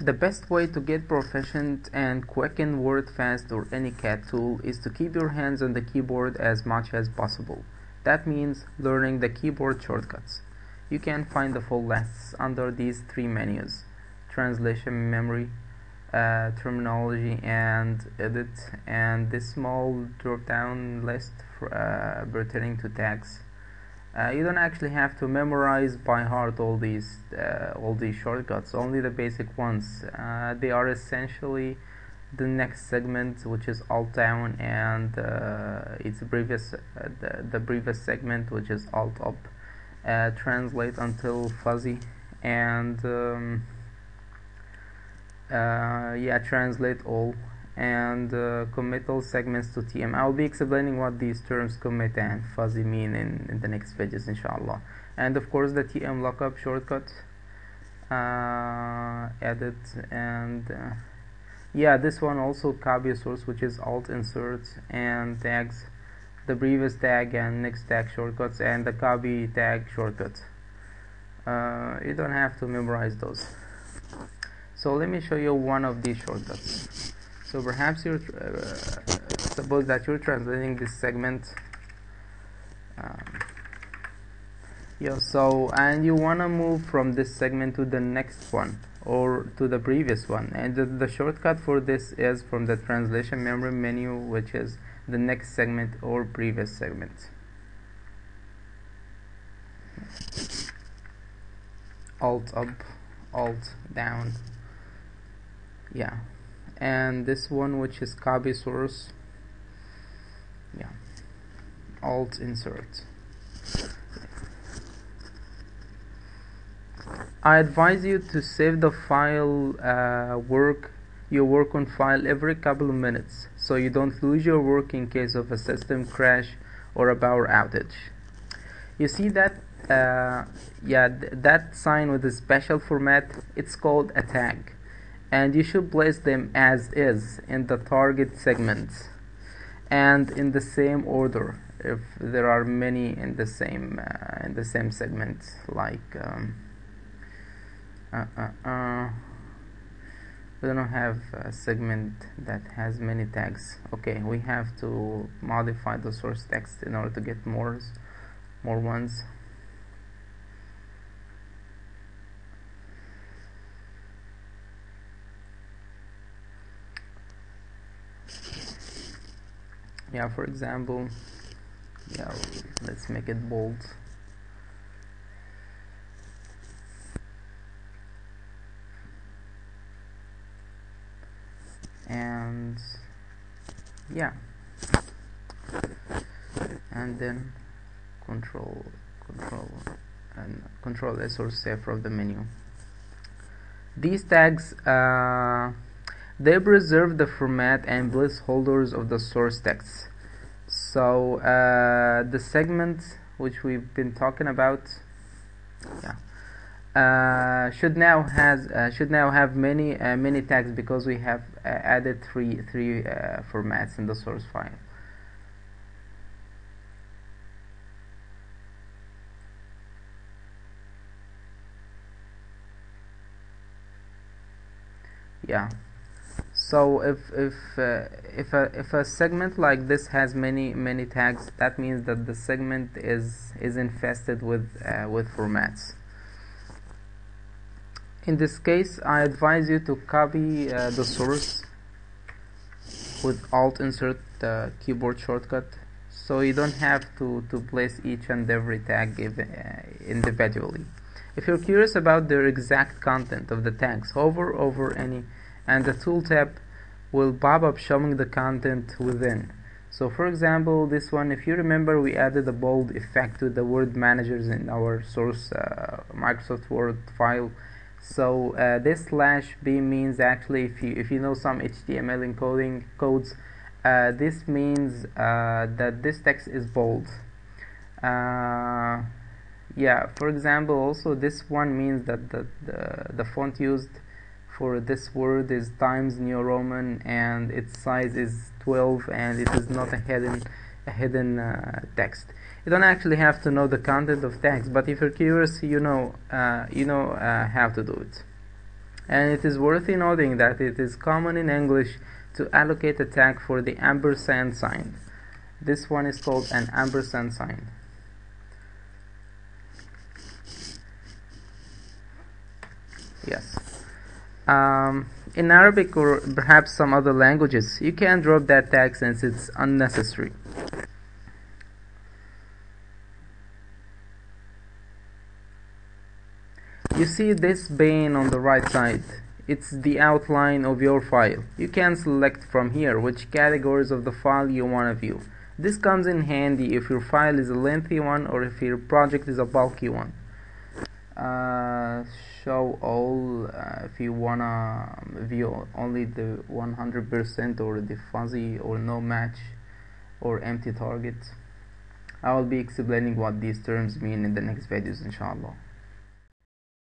The best way to get proficient and quick in WordFast or any CAT tool is to keep your hands on the keyboard as much as possible. That means learning the keyboard shortcuts. You can find the full lists under these three menus translation memory, uh, terminology, and edit, and this small drop down list for, uh, pertaining to tags. Uh, you don't actually have to memorize by heart all these uh, all these shortcuts only the basic ones. Uh, they are essentially the next segment which is alt down and uh, its previous uh, the, the previous segment which is alt up. Uh, translate until fuzzy and um, yeah translate all and uh, commit all segments to TM. I'll be explaining what these terms commit and fuzzy mean in, in the next pages inshallah. And of course the TM lookup shortcut, uh, edit and uh, yeah this one also copy source which is alt insert and tags the previous tag and next tag shortcuts and the copy tag shortcut. Uh, you don't have to memorize those. So let me show you one of these shortcuts so perhaps you're uh, suppose that you're translating this segment um, yeah so and you want to move from this segment to the next one or to the previous one. And the, the shortcut for this is from the translation memory menu which is the next segment or previous segment. Alt up alt down. Yeah and this one which is copy source. Yeah. Alt insert. I advise you to save the file uh, work your work on file every couple of minutes so you don't lose your work in case of a system crash or a power outage. You see that uh, yeah th that sign with a special format it's called a tag and you should place them as is in the target segments and in the same order if there are many in the same uh, in the same segment like um, uh, uh, uh, we don't have a segment that has many tags. Okay we have to modify the source text in order to get more more ones yeah for example yeah let's make it bold. And yeah. And then control control and control S or save from the menu. These tags uh, they preserve the format and placeholders of the source text. So uh, the segment which we've been talking about, yeah, uh, should now has uh, should now have many uh, many tags because we have uh, added three three uh, formats in the source file. Yeah so if if uh, if a if a segment like this has many many tags that means that the segment is is infested with uh, with formats. In this case I advise you to copy uh, the source with alt insert the keyboard shortcut. So you don't have to to place each and every tag uh, individually. If you're curious about the exact content of the tags hover over any and the tooltip will pop up showing the content within. So for example this one if you remember we added a bold effect to the word managers in our source uh, Microsoft Word file. So uh, this slash b means actually if you if you know some HTML encoding codes uh, this means uh, that this text is bold. Uh, yeah for example also this one means that the, the, the font used for this word is Times New Roman and its size is 12 and it is not a hidden a hidden uh, text. You don't actually have to know the content of text, but if you're curious, you know uh, you know uh, how to do it. and it is worth noting that it is common in English to allocate a tag for the ampersand sign. This one is called an ampersand sign. Yes. Um, in Arabic or perhaps some other languages, you can drop that tag since it's unnecessary. You see this pane on the right side. It's the outline of your file. You can select from here which categories of the file you want to view. This comes in handy if your file is a lengthy one or if your project is a bulky one. Uh, show all uh, if you wanna view only the 100% or the fuzzy or no match or empty target. I will be explaining what these terms mean in the next videos inshallah.